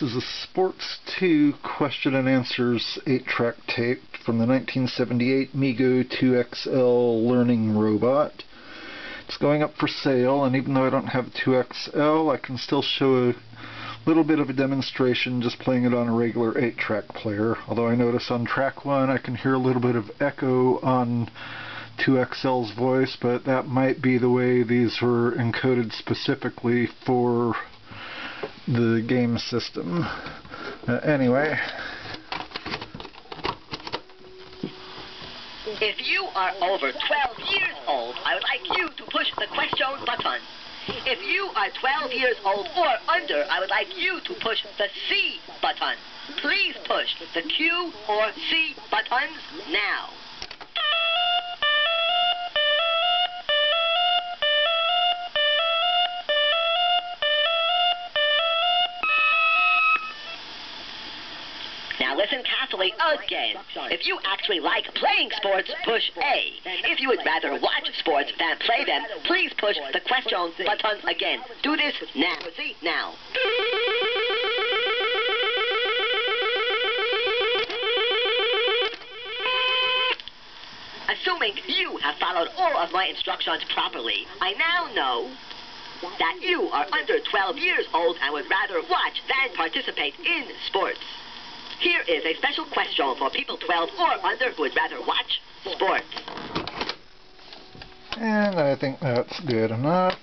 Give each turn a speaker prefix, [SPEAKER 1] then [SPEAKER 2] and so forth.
[SPEAKER 1] This is a Sports 2 question and answers 8-track tape from the 1978 Mego 2XL learning robot. It's going up for sale, and even though I don't have a 2XL, I can still show a little bit of a demonstration just playing it on a regular 8-track player. Although I notice on track 1 I can hear a little bit of echo on 2XL's voice, but that might be the way these were encoded specifically for the game system. Uh, anyway.
[SPEAKER 2] If you are over 12 years old, I would like you to push the question button. If you are 12 years old or under, I would like you to push the C button. Please push the Q or C buttons now. Listen carefully again. If you actually like playing sports, push A. If you would rather watch sports than play them, please push the question button again. Do this now. Now. Assuming you have followed all of my instructions properly, I now know that you are under 12 years old and would rather watch than participate in sports. Here is a special question for people 12 or under who would rather watch sports.
[SPEAKER 1] And I think that's good enough.